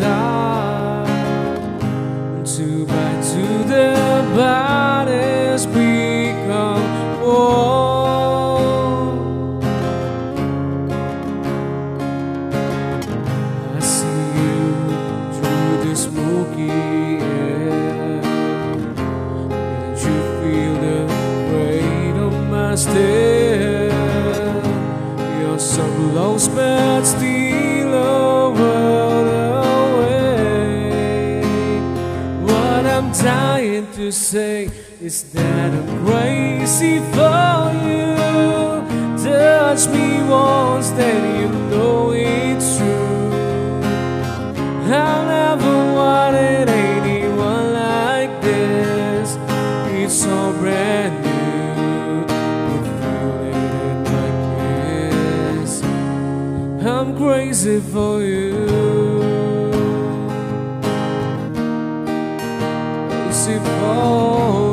die. Two by two, the bodies become one. I see you through the smoky air. Can't you feel the weight of my stare? You're so close, but still Dying to say is that I'm crazy for you. Touch me once, then you know it's true. I've never wanted anyone like this. It's so brand new. I'm crazy for you. Crazy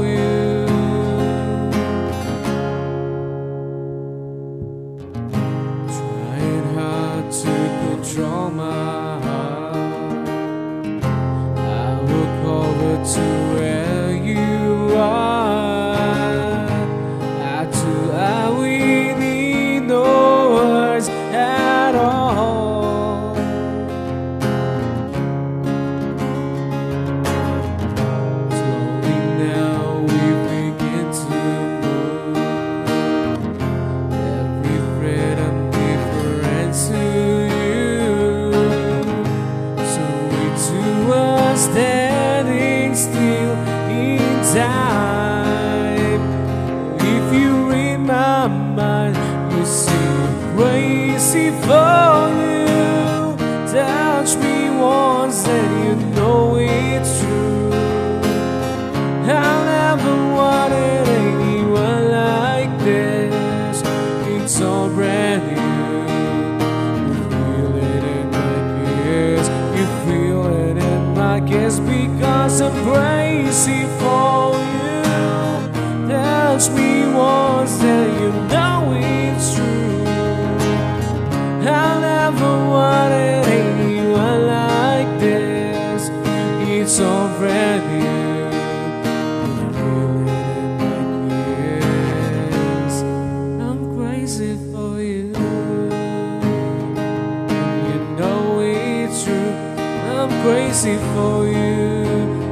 crazy for you. Touch me once and you know it's true. I never wanted anyone like this. It's all brand new. Feel it in my kiss. You feel it in my kiss because I'm crazy for you. Touch me once and you crazy for you.